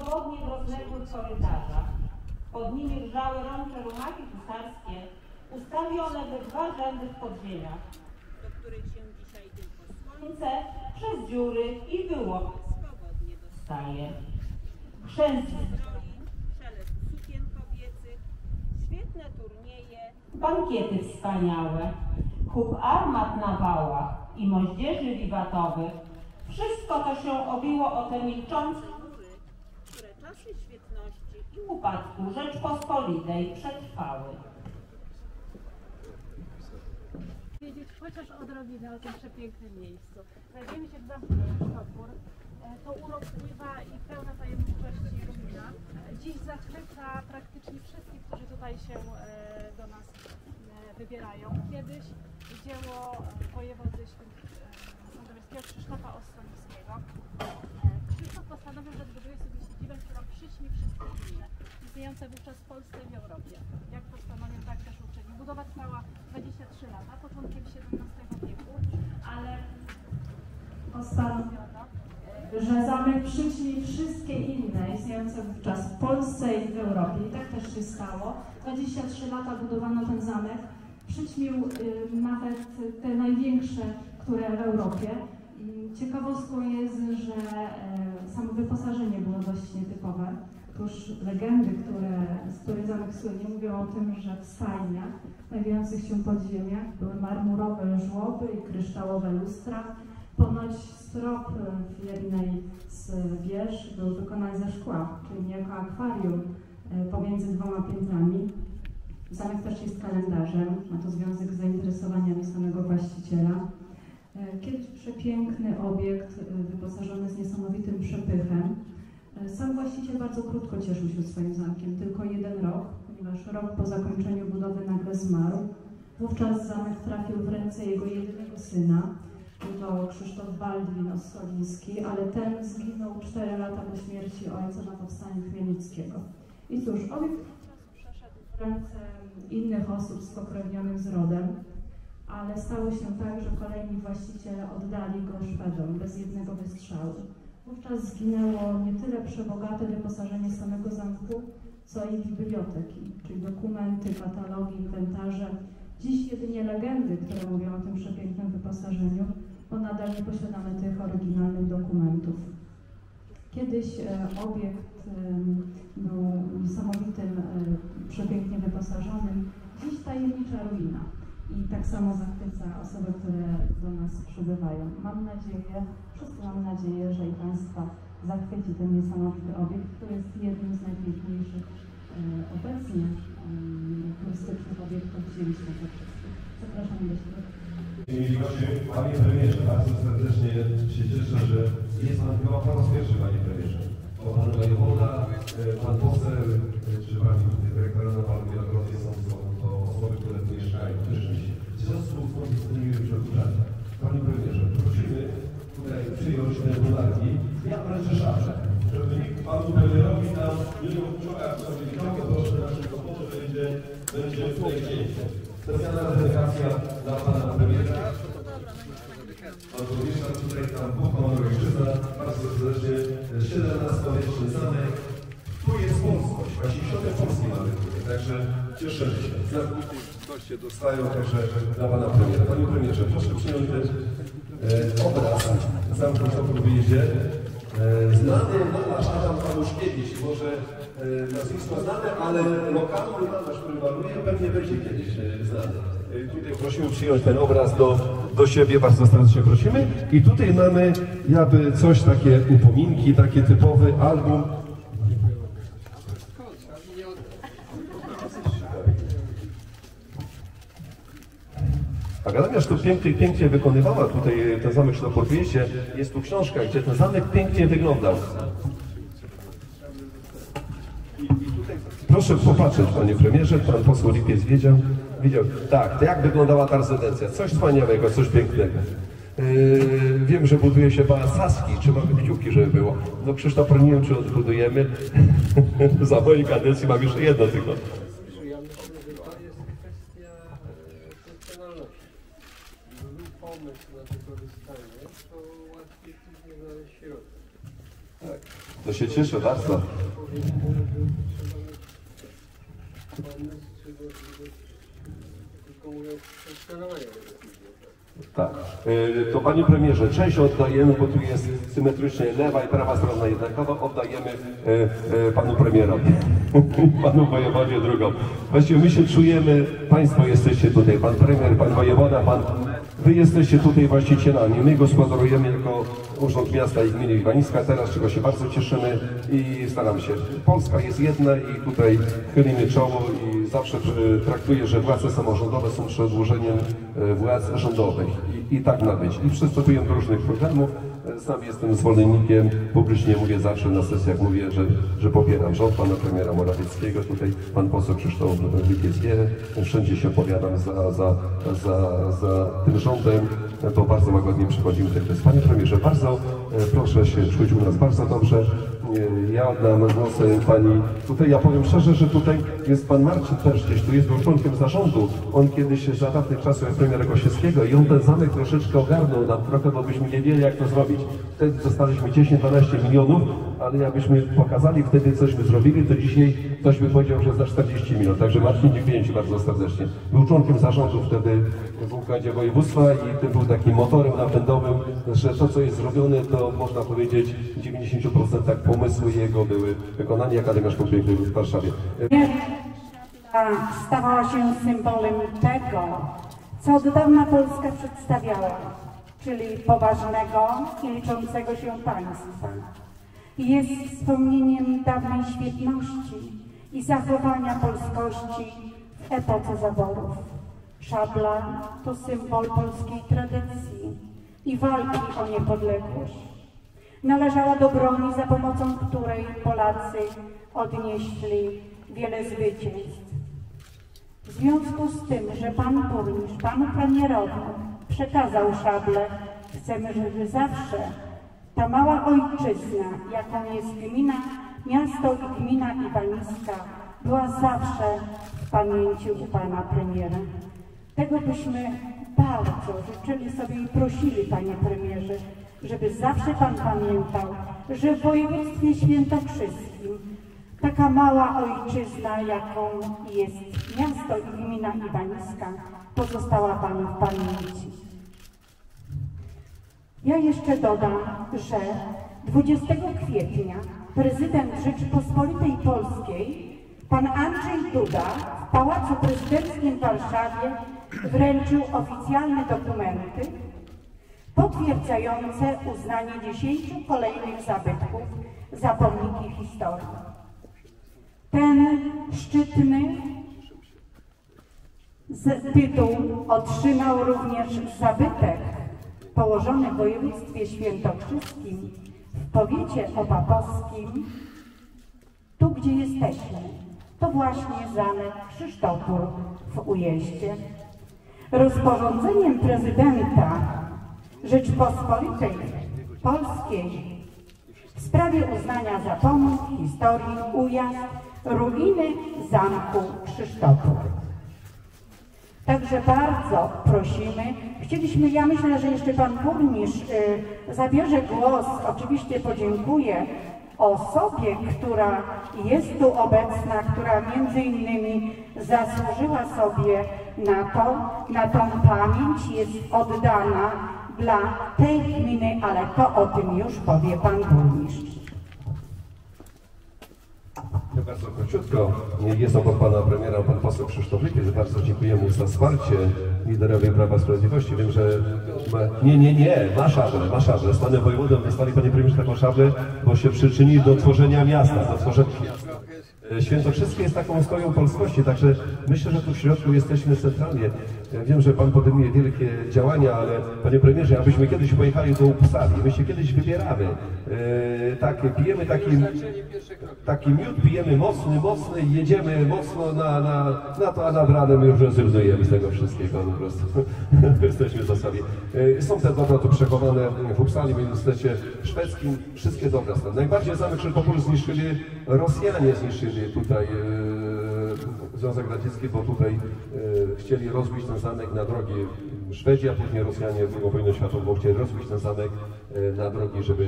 Swobodnie w rozległych korytarzach. Pod nimi rżały rącze rumaki husarskie, ustawione we dwa rzędy w podziemiach, do których się dzisiaj tylko słońce przez dziury i wyłom swobodnie dostaje. Chrzęst szelest sukien kobiecych, świetne turnieje, bankiety wspaniałe, huk armat na wałach i moździerzy wiwatowych. Wszystko to się obiło o te milczące czasy świetności i upadku Rzeczpospolitej przetrwały. wiedzieć chociaż odrobinę o tym przepięknym miejscu. Znajdziemy się w zamku Krzysztofur. E, To urok pływa i pełna tajemniczości ruina. E, Dziś zachwyca praktycznie wszystkich, którzy tutaj się e, do nas wybierają. Kiedyś dzieło wojewody sandomierskiego Krzysztofa Ostroniewskiego. E, Krzysztof postanowił, że zbuduje sobie siedzibę, która przyćmi wszystkie inne, istniejące wówczas w Polsce i w Europie. Jak postanowił, tak też uczynił. Budowa trwała 23 lata, początkiem XVII wieku, ale postanowiono, że zamek przyćmi wszystkie inne istniejące wówczas w Polsce i w Europie. I tak też się stało. 23 lata budowano ten zamek. Przyćmił y, nawet te największe, które w Europie. Ciekawostką jest, że e, samo wyposażenie było dość nietypowe. Otóż legendy, które, z których zamek słynie, mówią o tym, że w stajniach znajdujących się pod ziemiach były marmurowe żłoby i kryształowe lustra, Ponoć strop w jednej z wież był wykonany ze szkła, czyli niejako akwarium e, pomiędzy dwoma piętrami. Zamek też jest kalendarzem, ma to związek z zainteresowaniami samego właściciela. E, Kiedyś przepiękny obiekt, e, wyposażony z niesamowitym przepychem. E, Sam właściciel bardzo krótko cieszył się swoim zamkiem, tylko jeden rok, ponieważ rok po zakończeniu budowy nagle zmarł. Wówczas zamek trafił w ręce jego jedynego syna, to Krzysztof Baldwin Ossoliński, ale ten zginął 4 lata po śmierci ojca na powstaniu Chmielnickiego. I cóż, obiekt przeszedł w ręce innych osób spokrewnionych z rodem, ale stało się tak, że kolejni właściciele oddali go Szwedom bez jednego wystrzału. Wówczas zginęło nie tyle przebogate wyposażenie samego zamku, co i biblioteki, czyli dokumenty, katalogi, inwentarze. Dziś jedynie legendy, które mówią o tym przepięknym wyposażeniu, bo nadal nie posiadamy tych oryginalnych dokumentów. Kiedyś e, obiekt był niesamowitym, e, przepięknie wyposażonym, dziś tajemnicza ruina. I tak samo zachwyca osoby, które do nas przybywają. Mam nadzieję, wszyscy mamy nadzieję, że i Państwa zachwyci ten niesamowity obiekt, który jest jednym z najpiękniejszych e, obecnie em, turystycznych obiektów ziemi świętokrzyskiej. Zapraszam właśnie, Panie Premierze, bardzo serdecznie się cieszę, że jest Pan chyba po raz pierwszy, Panie Premierze. Bo Pan Wojewoda, e, Pan Poseł, e, czy Pani Dyrektora Panu wielokrotnie są to osoby, które tu mieszkają, rzeczywiście. W związku z tymi przedłużami, Panie Premierze, prosimy tutaj przyjąć te dolarki. Ja wręczę szansę, żeby nikt Panu Premierowi tam nie wciągał sobie nikogo, że naszym kłopotem będzie, będzie tutaj zdjęcie. Specjalna delegacja dla Pana Premiera. Pan burmistrz tutaj tam Buchman Rończyzna, bardzo serdecznie, 17-wieczny zamek. Tu jest polskość, właśnie środek Polski mamy tutaj, tak Także cieszymy się. Goście dostają także dla Pana Premiera. Panie Premierze, proszę przyjąć ten e, obraz zamku w wyjeździe. E, znany malarz Adam Paluszkiewicz, może e, nazwisko znane, ale lokalny malarz, który maluje, pewnie będzie kiedyś e, znany. E, Tutaj prosimy przyjąć ten obraz do, do siebie, bardzo serdecznie prosimy. I tutaj mamy jakby coś takie upominki, takie typowy album. Akademia Sztuk Pięknych pięknie wykonywała tutaj ten zamek Sztuk Podwieździe. Jest tu książka, gdzie ten zamek pięknie wyglądał. Proszę popatrzeć, panie premierze, pan poseł Lipiec wiedział, widział, tak, to jak wyglądała ta rezydencja. Coś wspaniałego, coś pięknego. Yy, wiem, że buduje się baza Saski, trzeba kciuki, żeby było. No Krzysztof, nie wiem, czy odbudujemy. Za mojej kadencji mam jeszcze jedno tylko. Ja myślę, że to jest kwestia e, funkcjonalności. Gdyby był pomysł na wykorzystanie, to łatwiej później znaleźć środki. To się cieszę bardzo. Tak. E, To panie premierze, część oddajemy, bo tu jest symetrycznie lewa i prawa strona jednakowa, oddajemy e, e, panu premierowi, panu wojewodzie drugą. Właściwie my się czujemy, państwo jesteście tutaj, pan premier, pan wojewoda, pan, wy jesteście tutaj właścicielami. My gospodarujemy jako Urząd Miasta i Gminy Iwaniska teraz, czego się bardzo cieszymy i staramy się. Polska jest jedna i tutaj chylimy czoło i zawsze e, traktuję, że władze samorządowe są przedłużeniem władz rządowych I, i tak ma być. I przystępuję do różnych programów. Sam jestem zwolennikiem, publicznie mówię zawsze na sesjach, mówię, że, że popieram rząd pana premiera Morawieckiego. Tutaj pan poseł Krzysztof Lipiec wie, wszędzie się opowiadam za, za, za, za tym rządem, to bardzo łagodnie przychodzimy. Panie premierze, bardzo e, proszę się czuć u nas bardzo dobrze. Ja oddam głos pani. Tutaj ja powiem szczerze, że tutaj jest pan Marcin też gdzieś tu jest, był członkiem zarządu. On kiedyś za dawnych czasów premiera Gosiewskiego i on ten zamek troszeczkę ogarnął nam trochę, bo byśmy nie wiedzieli jak to zrobić. Wtedy dostaliśmy 10-12 milionów, ale jakbyśmy pokazali wtedy coś by zrobili, to dzisiaj ktoś by powiedział, że za 40 milionów. Także Marcin dziękuję Ci bardzo serdecznie. Był członkiem zarządu wtedy w Układzie Województwa i tym był takim motorem napędowym, że to co jest zrobione to można powiedzieć w 90% tak pomysły jego były wykonane Akademia Szkół Pięknych w Warszawie. Ta stawała się symbolem tego, co od dawna Polska przedstawiała, czyli poważnego i liczącego się państwa. Jest wspomnieniem dawnej świetności i zachowania polskości w epoce zaborów. Szabla to symbol polskiej tradycji i walki o niepodległość. Należała do broni, za pomocą której Polacy odnieśli wiele zwycięstw. W związku z tym, że Pan Burmistrz Panu Premierowi przekazał szablę, chcemy, żeby zawsze ta mała ojczyzna, jaką jest gmina, miasto i gmina Iwaniska, była zawsze w pamięci u Pana Premiera. Tego byśmy bardzo życzyli sobie i prosili, Panie Premierze, żeby zawsze Pan pamiętał, że w województwie świętokrzyskim taka mała ojczyzna, jaką jest miasto i gmina Iwaniska, pozostała Panu w pamięci. Ja jeszcze dodam, że 20 kwietnia prezydent Rzeczypospolitej Polskiej, pan Andrzej Duda w Pałacu Prezydenckim w Warszawie wręczył oficjalne dokumenty potwierdzające uznanie 10 kolejnych zabytków za pomniki historii. Ten szczytny tytuł otrzymał również zabytek położony w województwie świętokrzyskim w powiecie opapowskim, tu gdzie jesteśmy. To właśnie zamek Krzysztofur w Ujeździe. Rozporządzeniem prezydenta Rzeczpospolitej Polskiej w sprawie uznania za pomnik historii ujazd ruiny zamku Krzysztofur. Także bardzo prosimy. Chcieliśmy, ja myślę, że jeszcze pan burmistrz y, zabierze głos, oczywiście podziękuję osobie, która jest tu obecna, która między innymi zasłużyła sobie na to, na tą pamięć, jest oddana dla tej gminy, ale to o tym już powie Pan Burmistrz. Bardzo króciutko. Jest obok pana premiera pan poseł Krzysztof Lipiec. Bardzo dziękujemy za wsparcie liderowi Prawa Sprawiedliwości. Wiem, że... Nie, nie, nie, ma szablę, ma szablę. Z panem wojewodą wysłali panie premierze taką szablę, bo się przyczynili do tworzenia miasta, do tworzenia miasta. Świętokrzyskie jest taką stoją polskości, także myślę, że tu w środku jesteśmy centralnie. Ja wiem, że Pan podejmuje wielkie działania, ale Panie Premierze, abyśmy kiedyś pojechali do Uppsali, my się kiedyś wybieramy. E, tak, pijemy taki, taki miód, pijemy mocny, mocny i jedziemy mocno na, na, na to, a nad ranem już zrezygnujemy z tego wszystkiego po prostu. Jesteśmy zasadzie. E, są te dobra tu przechowane w Uppsali, w Uniwersytecie Szwedzkim, wszystkie dobra stąd. Najbardziej zamek Szylpopol zniszczyli Rosjanie, zniszczyli tutaj e, Związek Radziecki, bo tutaj e, chcieli rozbić ten zamek na drogi. Szwedzi, a później Rosjanie w II wojnie światową chcieli rozbić ten zamek na drogi, żeby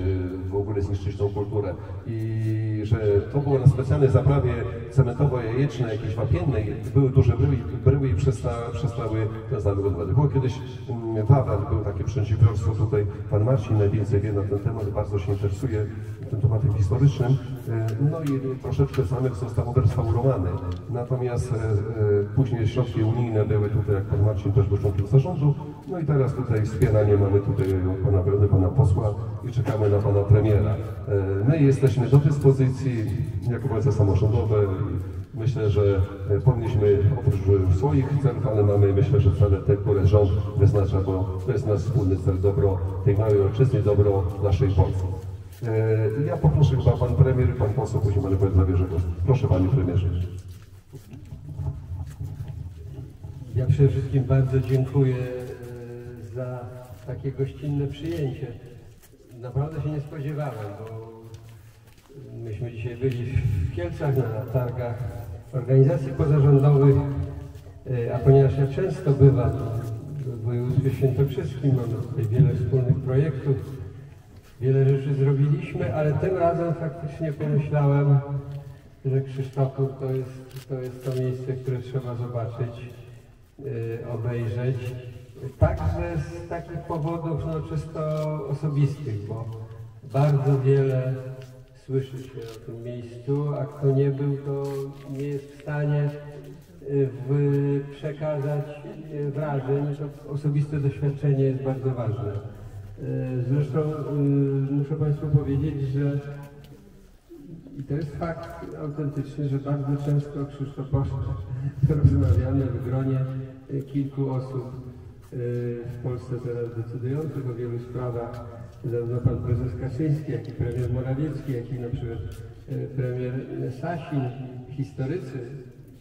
w ogóle zniszczyć tą kulturę. I że to było na specjalnej zaprawie cementowo-jajecznej, jakiejś wapiennej, były duże bryły, bryły i przesta, przestały zamek odbywać. Było kiedyś mm, Wawel, był takie przedsiębiorstwo tutaj, pan Marcin najwięcej wie na ten temat, bardzo się interesuje tym tematem historycznym. E, No i troszeczkę zamek został odrestaurowany. Natomiast e, e, później środki unijne były tutaj, jak pan Marcin też był członkiem zarządu. No i teraz tutaj wspieranie mamy tutaj pana pana posła i czekamy na pana premiera. E, My jesteśmy do dyspozycji jako władze samorządowe. i Myślę, że e, powinniśmy oprócz swoich celów, ale mamy myślę, że cele te, które rząd wyznacza, bo to jest nasz wspólny cel, dobro tej małej ojczyzny, dobro naszej Polski. E, Ja poproszę chyba pan premier, pan poseł, później poseł zabierze głos. Proszę panie premierze. Ja przede wszystkim bardzo dziękuję za takie gościnne przyjęcie. Naprawdę się nie spodziewałem, bo myśmy dzisiaj byli w Kielcach na targach organizacji pozarządowych, e, a ponieważ ja często bywam w województwie świętokrzyskim, mamy tutaj wiele wspólnych projektów, wiele rzeczy zrobiliśmy, ale tym razem faktycznie pomyślałem, że Krzysztofów to jest, to jest to miejsce, które trzeba zobaczyć y, obejrzeć. Także z takich powodów no, czysto osobistych, bo bardzo wiele słyszy się o tym miejscu, a kto nie był, to nie jest w stanie y, w, przekazać y, wrażeń. To osobiste doświadczenie jest bardzo ważne. Y, Zresztą muszę Państwu powiedzieć, że i to jest fakt autentyczny, że bardzo często o Krzysztofowie rozmawiamy w gronie kilku osób w Polsce teraz decydujących o wielu sprawach. Zarówno pan prezes Kaczyński, jak i premier Morawiecki, jak i na przykład y, premier Sasin, historycy,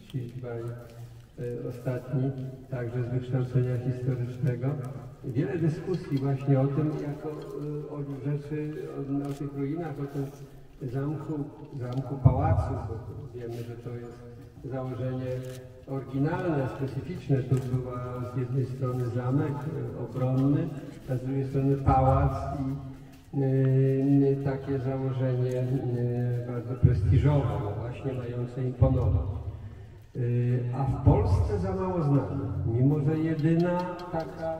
ci dwaj y, ostatni, także z wykształcenia historycznego. Wiele dyskusji właśnie o tym, jako o rzeczy, o, o tych ruinach, o tym zamku, zamku pałacu, bo wiemy, że to jest założenie oryginalne, specyficzne. Tu była z jednej strony zamek e, obronny, a z drugiej strony pałac i e, takie założenie e, bardzo prestiżowe, no właśnie mające imponować. A w Polsce za mało znane, mimo że jedyna taka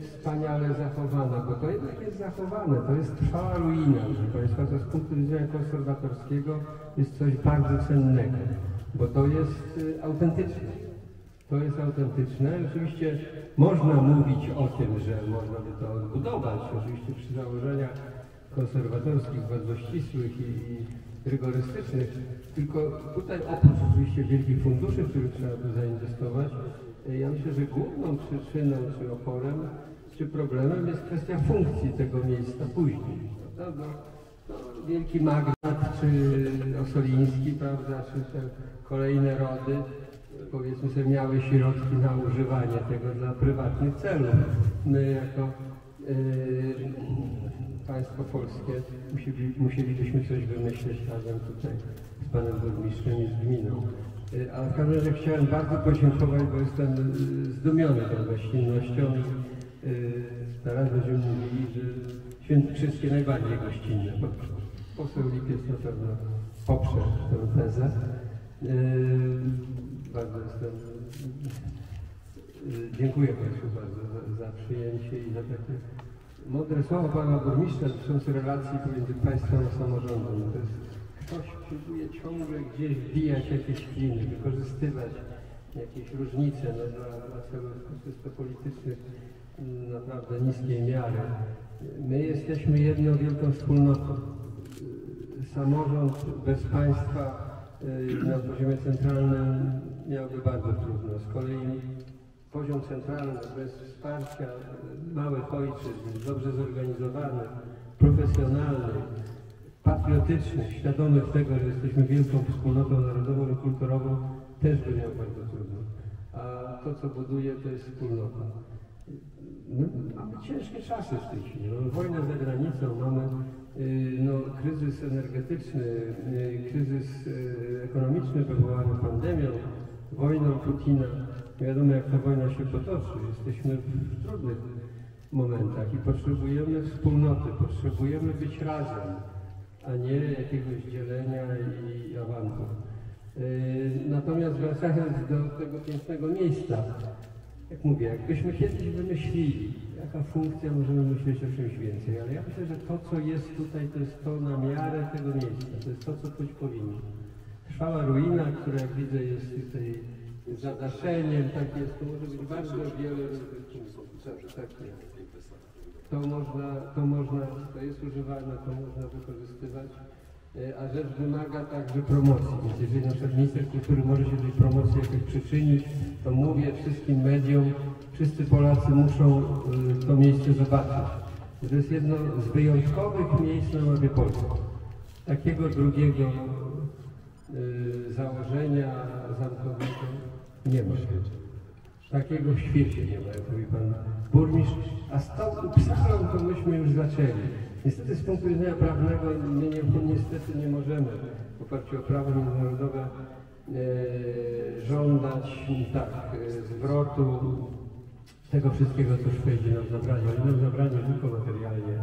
wspaniale zachowana, bo to jednak jest zachowane, to jest trwała ruina, proszę Państwa, to z punktu widzenia konserwatorskiego jest coś bardzo cennego, bo to jest y, autentyczne. To jest autentyczne. Oczywiście można mówić o tym, że można by to odbudować, oczywiście przy założeniach konserwatorskich, bardzo ścisłych i, rygorystycznych, tylko tutaj oprócz oczywiście wielkich funduszy, które trzeba by zainwestować, e, ja myślę, że główną przyczyną, czy oporem, czy problemem jest kwestia funkcji tego miejsca później. Prawda? No, no, wielki magnat, czy Osoliński, prawda, czy te kolejne rody, powiedzmy sobie, miały środki na używanie tego dla prywatnych celów. My jako yy, państwo polskie musieli, musielibyśmy coś wymyśleć razem tutaj z panem burmistrzem i z gminą. Yy, A w każdym razie chciałem bardzo podziękować, bo jestem yy, zdumiony tą gościnnością. Yy, Teraz będziemy mówili, że świętokrzyskie najbardziej gościnne. poseł Lipiec na pewno poprze tę tezę. Yy, Bardzo jestem, yy, dziękuję Państwu bardzo za, za przyjęcie i za takie mądre słowa Pana Burmistrza dotyczące relacji pomiędzy Państwem a samorządem. To jest, ktoś próbuje ciągle gdzieś wbijać jakieś kliny, wykorzystywać jakieś różnice no, dla, dla celów czysto politycznych mm, naprawdę niskiej miary. My jesteśmy jedną wielką wspólnotą. Samorząd bez państwa na poziomie centralnym miałby bardzo trudno. Z kolei poziom centralny bez wsparcia y, małych ojczyzn, dobrze zorganizowany, profesjonalny, patriotyczny, świadomych tego, że jesteśmy wielką wspólnotą narodową i kulturową, też by miał bardzo trudno. A to, co buduje, to jest wspólnota. My mamy ciężkie czasy w tej chwili. Mamy wojnę za granicą, mamy y, no, kryzys energetyczny, y, kryzys y, ekonomiczny wywołany pandemią, wojną Putina. Wiadomo, jak ta wojna się potoczy. Jesteśmy w trudnych momentach i potrzebujemy wspólnoty, potrzebujemy być razem, a nie jakiegoś dzielenia i awantur. Yy, Natomiast wracając do tego pięknego miejsca, jak mówię, jakbyśmy kiedyś wymyślili, jaka funkcja, możemy myśleć o czymś więcej, ale ja myślę, że to, co jest tutaj, to jest to na miarę tego miejsca, to jest to, co być powinno. Trwała ruina, która jak widzę jest tutaj zadaszeniem, tak jest, to może być bardzo wiele tak jest. To można, to można, to jest używane, to można wykorzystywać. E, A rzecz wymaga także promocji, więc jeżeli na przykład minister kultury może się tej promocji jakoś przyczynić, to mówię wszystkim mediom, wszyscy Polacy muszą y, to miejsce zobaczyć. To jest jedno z wyjątkowych miejsc na mapie Polski. Takiego drugiego y, założenia zamkowego nie ma. Takiego w świecie nie ma, jak mówi pan burmistrz. A z tą to myśmy już zaczęli. Niestety z punktu widzenia prawnego my nie, niestety nie możemy w oparciu o prawo międzynarodowe e, żądać tak, e, zwrotu tego wszystkiego, co Szwedzi nam zabrali. Oni nam zabrali nie tylko materialnie.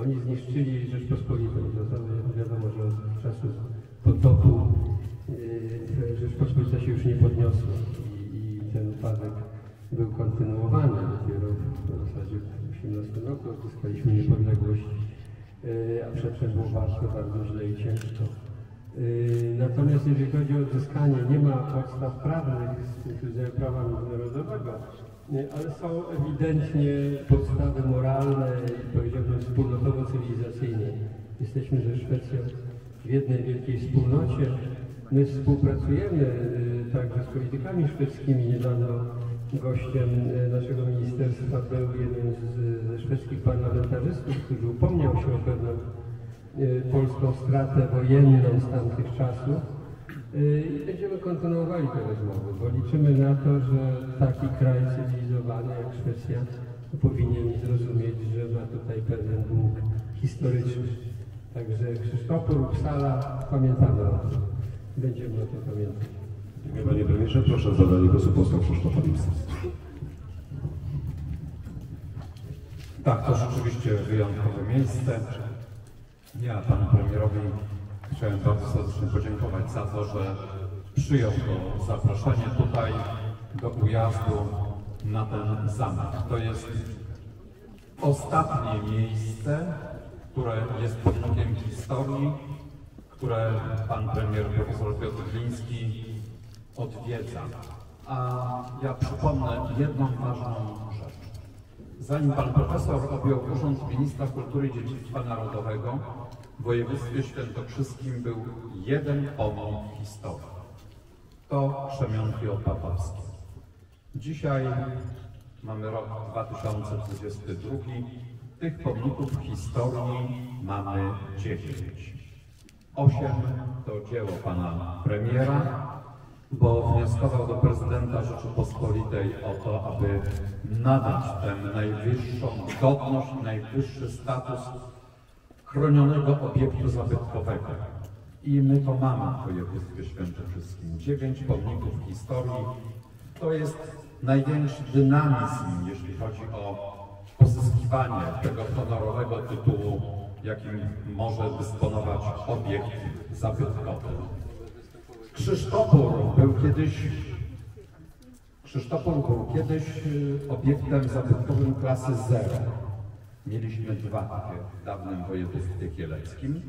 Oni zniszczyli Rzeczpospolitą. Zasadzie wiadomo, że od czasów potopu e, Rzeczpospolita się już nie podniosła i, i ten upadek był kontynuowany. Dopiero w zasadzie w 18 roku odzyskaliśmy niepodległość, a przedtem było bardzo, bardzo źle i ciężko. E, Natomiast jeżeli chodzi o odzyskanie, nie ma podstaw prawnych z punktu widzenia prawa międzynarodowego, nie, ale są ewidentnie podstawy moralne i powiedziałbym wspólnotowo-cywilizacyjne. Jesteśmy ze Szwecją w jednej wielkiej wspólnocie. My współpracujemy także z politykami szwedzkimi. Niedawno gościem y, naszego ministerstwa był jeden z, ze szwedzkich parlamentarzystów, który upomniał się o pewną y, polską stratę wojenną z tamtych czasów. Y, I będziemy kontynuowali te rozmowy, bo liczymy na to, że taki kraj cywilizowany jak Szwecja powinien zrozumieć, że ma tutaj pewien dług historyczny. Także Krzysztofur, Uppsala, pamiętamy o tym. Będziemy o tym pamiętać. Dziękuję Panie Premierze. Proszę o zabranie głosu posła Krzysztofa Lipsa. Tak, to rzeczywiście wyjątkowe miejsce. Ja panu premierowi chciałem bardzo serdecznie podziękować za to, że przyjął to zaproszenie tutaj do ujazdu na ten zamek. To jest ostatnie miejsce, które jest pomnikiem historii, które pan premier profesor Piotr Gliński odwiedza. A ja przypomnę jedną ważną rzecz. Zanim pan profesor objął urząd ministra kultury i dziedzictwa narodowego, w województwie świętokrzyskim był jeden pomnik historii. To Krzemionki Opatowskie. Dzisiaj mamy rok 2022. Tych pomników historii mamy dziewięć. Osiem to dzieło pana premiera, bo wnioskował do prezydenta Rzeczypospolitej o to, aby nadać tę najwyższą godność, najwyższy status chronionego obiektu zabytkowego. I my to mamy w województwie świętokrzyskim. Dziewięć pomników historii. To jest największy dynamizm, jeśli chodzi o pozyskiwanie tego honorowego tytułu jakim może dysponować obiekt zabytkowy. Krzysztopór był kiedyś Krzysztopór był kiedyś y, obiektem zabytkowym klasy 0. Mieliśmy dwa takie w dawnym województwie kieleckim.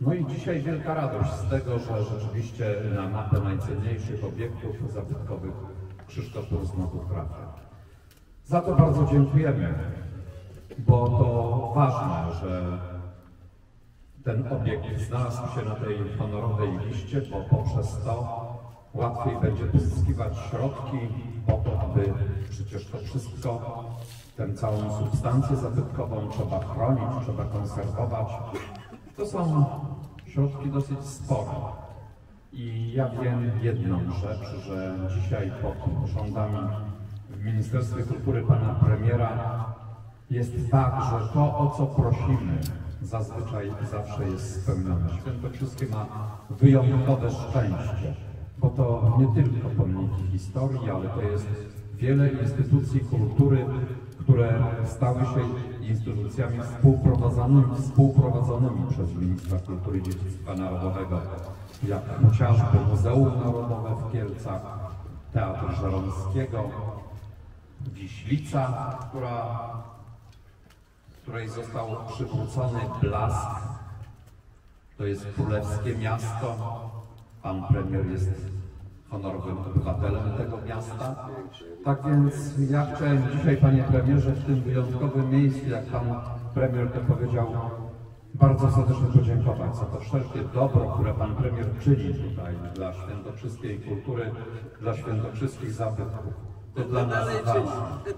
No i dzisiaj wielka radość z tego, że rzeczywiście na mapę najcenniejszych obiektów zabytkowych Krzysztopór znowu trafia. Za to bardzo dziękujemy, bo to ważne, że ten obiekt znalazł się na tej honorowej liście, bo poprzez to łatwiej będzie pozyskiwać środki po to, aby przecież to wszystko, tę całą substancję zabytkową trzeba chronić, trzeba konserwować. To są środki dosyć spore. I ja wiem jedną rzecz, że dzisiaj pod rządami w Ministerstwie Kultury pana premiera jest tak, że to, o co prosimy, zazwyczaj zawsze jest spełnione. Świętokrzyskie ma wyjątkowe szczęście, bo to nie tylko pomniki historii, ale to jest wiele instytucji kultury, które stały się instytucjami współprowadzonymi, współprowadzonymi przez Ministra Kultury i Dziedzictwa Narodowego, jak chociażby Muzeum Narodowe w Kielcach, Teatr Żeromskiego, Wiślica, która, której został przywrócony blask. To jest królewskie miasto. Pan premier jest honorowym obywatelem tego miasta. Tak więc ja chciałem dzisiaj, panie premierze, w tym wyjątkowym miejscu, jak pan premier to powiedział, bardzo serdecznie podziękować za to wszelkie dobro, które pan premier czyni tutaj dla świętokrzyskiej kultury, dla świętokrzyskich zabytków. To dla nas ważne.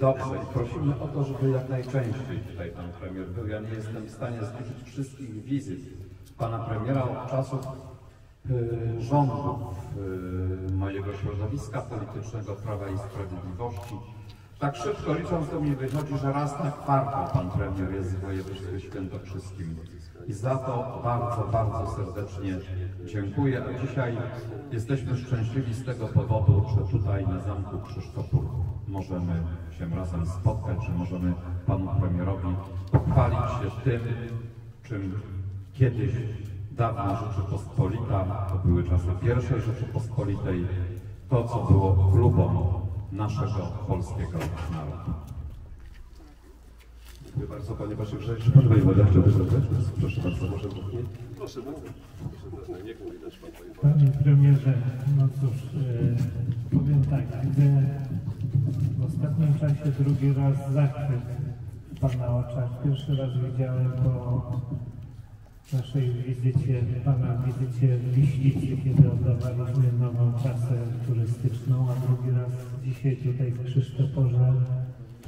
Dobrze prosimy o to, żeby jak najczęściej tutaj pan premier był. Ja nie jestem w stanie zliczyć wszystkich wizyt pana premiera od czasów y, rządów y, mojego środowiska politycznego Prawa i Sprawiedliwości. Tak szybko licząc to mi wychodzi, że raz na kwartał pan premier jest w województwie świętokrzyskim. I za to bardzo, bardzo serdecznie dziękuję. A dzisiaj jesteśmy szczęśliwi z tego powodu, że tutaj na Zamku Krzysztopur możemy się razem spotkać, że możemy panu premierowi pochwalić się tym, czym kiedyś dawna Rzeczypospolita, to były czasy pierwszej Rzeczypospolitej, to co było chlubą naszego polskiego narodu. Dziękuję bardzo panie Waszych Czy pan wojewoda chciałby zabrać? Proszę bardzo, może mównie. Panie premierze, no cóż, e, powiem tak, widzę w ostatnim czasie drugi raz zachwyt w Pana oczach. Pierwszy raz widziałem po naszej wizycie, Pana wizycie w Wiślicy, kiedy oddawaliśmy nową trasę turystyczną, a drugi raz dzisiaj tutaj w Krzysztoporze.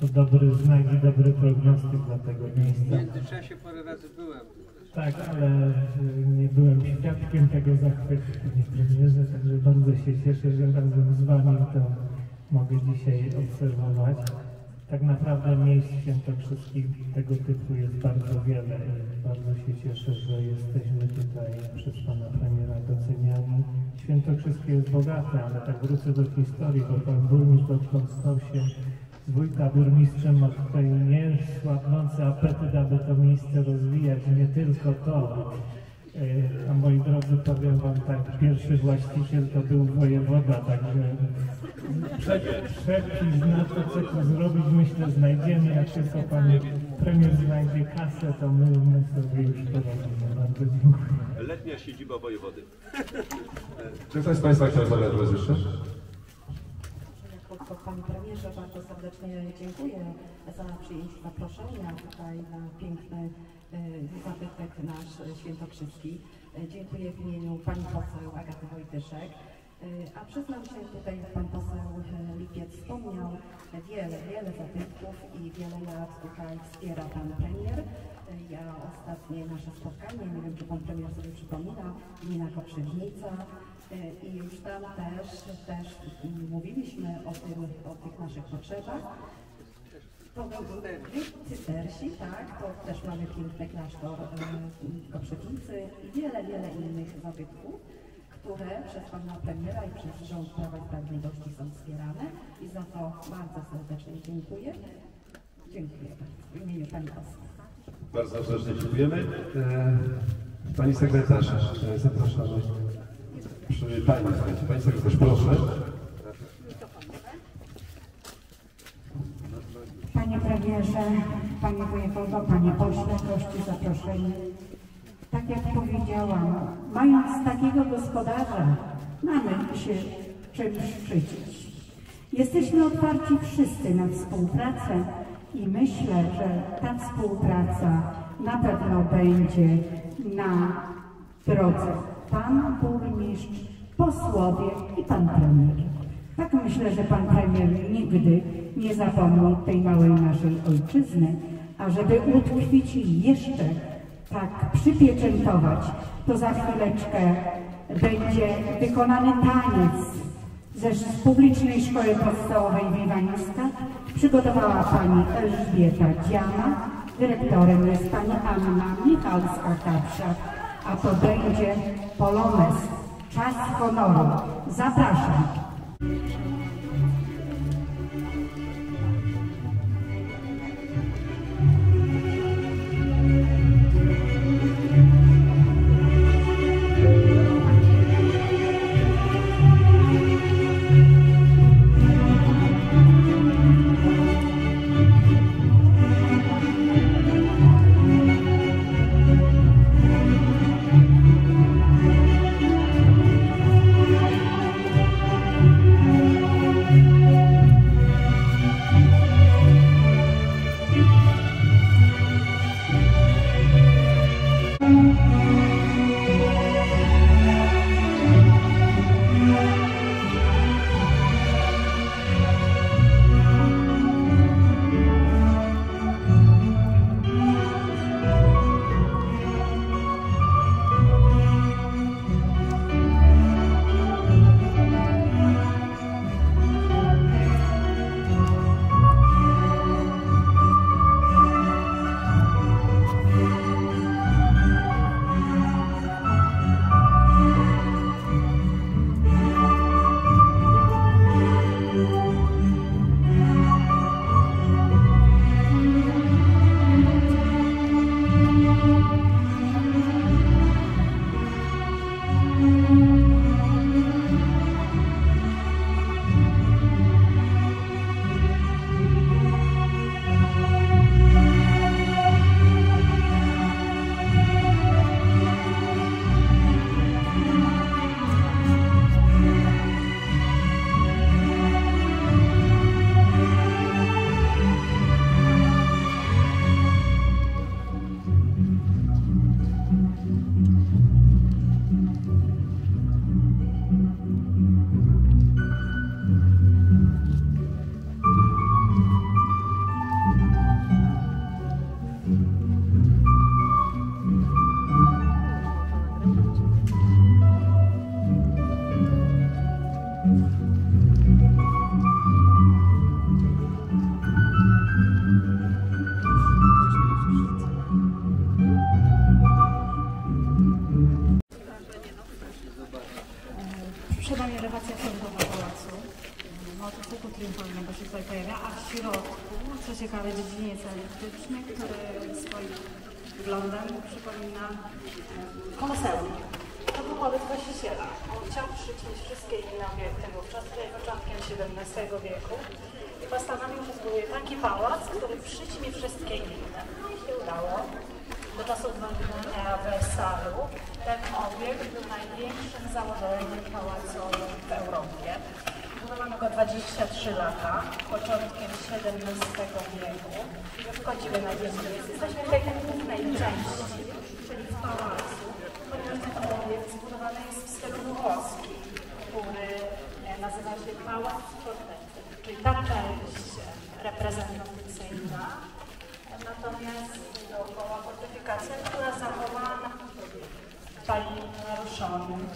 To dobry znak i dobry prognostyk dla tego miejsca. W międzyczasie parę razy byłem. Tak, ale y, nie byłem świadkiem tego zachwytu, panie premierze, także bardzo się cieszę, że razem z wami to mogę dzisiaj obserwować. Tak naprawdę miejsc świętokrzyskich tego typu jest bardzo wiele bardzo się cieszę, że jesteśmy tutaj przez pana premiera doceniani. Świętokrzyskie jest bogate, ale tak wrócę do historii, bo pan burmistrz doktor stał się z wójta burmistrzem ma tutaj niesłabnący apetyt, aby to miejsce rozwijać. Nie tylko to. E, A moi drodzy, powiem wam tak, pierwszy właściciel to był wojewoda, także przepis na to, co tu zrobić, myślę, znajdziemy. Jak tylko pan premier znajdzie kasę, to my, my sobie już poradzimy. Bardzo dziękuję. Letnia siedziba wojewody. Czy ktoś z Państwa chciał zabrać głos jeszcze? Panie Premierze bardzo serdecznie dziękuję za przyjęcie zaproszenia tutaj na piękny e, zabytek nasz świętokrzyski. E, Dziękuję w imieniu Pani Poseł Agaty Wojtyszek. E, A przyznam się tutaj, Pan Poseł Lipiec wspomniał, wiele, wiele zabytków i wiele lat tutaj wspiera Pan Premier. E, Ja ostatnie nasze spotkanie, nie wiem czy Pan Premier sobie przypomina, gmina Koprzywnica, E, I już tam też, też mówiliśmy o, tym, o tych naszych potrzebach. Cystersi, tak, to też mamy piękny klasztor Koprzywnicy i wiele, wiele innych zabytków, które przez Pana Premiera i przez rząd Prawa i Sprawiedliwości są wspierane i za to bardzo serdecznie dziękuję. Dziękuję bardzo w imieniu Pani Poseł. Bardzo serdecznie dziękujemy. E, Pani sekretarz, e, zapraszamy. Pani, pani sekretarz, proszę. Panie premierze, panie wojewodo, panie pośle, gości zaproszeni. Tak jak powiedziałam, mając takiego gospodarza, mamy się czym szczycić. Jesteśmy otwarci wszyscy na współpracę i myślę, że ta współpraca na pewno będzie na drodze pan burmistrz, posłowie i pan premier. Tak myślę, że pan premier nigdy nie zapomni tej małej naszej ojczyzny, a żeby utkwić jeszcze tak przypieczętować, to za chwileczkę będzie wykonany taniec ze z publicznej szkoły podstawowej Wiwańska. Przygotowała pani Elżbieta Dziana, dyrektorem jest pani Anna Michalska-Kapszak, a to będzie Polones, czas honoru. Zapraszam. Pojawia, a w środku, co ciekawe, dziedziniec elektryczny, który swoim wyglądem przypomina e, koloseum. To był pomysł właściciela. On chciał przyćmić wszystkie inne obiekty wówczas, tutaj początkiem XVII wieku i postanowił, że zbuduje taki pałac, który przyćmi wszystkie inne. No i się udało. Do czasów wojny Wersalu ten obiekt był największym zawodowym pałacowym w Europie. Budowano go 23 lata, początkiem XVII wieku. Wchodzimy na dziedziniec. Jesteśmy w tej głównej części, czyli w pałacu, ponieważ ten obiekt zbudowany jest w stylu włoskim, który e, nazywa się Pałac Fortecy, czyli ta część reprezentacyjna Natomiast dookoła fortyfikacja, która zachowana pali naruszonym.